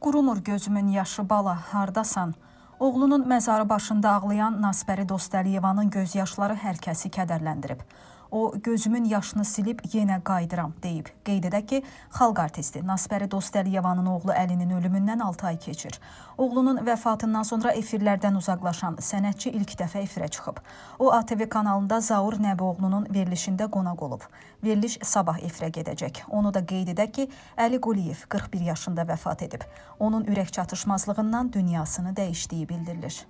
olmur gözümün yaşı bala, hardasan? Oğlunun məzarı başında ağlayan Nasbəri Dostəliyevanın göz yaşları hər kəsi kədərləndirib. O gözümün yaşını silib yenə qayıdıram deyib. Qeyd edək ki, xalq artisti Nasbəri Dostəliyevanın oğlu Əlinin ölümündən 6 ay keçir. Oğlunun vəfatından sonra efirlərdən uzaqlaşan sənətçi ilk dəfə efirə çıxıb. O ATV kanalında Zaur Nəbioğlunun verilişində qonaq olub. Veriliş sabah efirə gedəcək. Onu da qeyd edək ki, Əli Quliyev 41 yaşında vəfat edib. Onun ürək çatışmazlığından dünyasını dəyişdiyi bildirilir.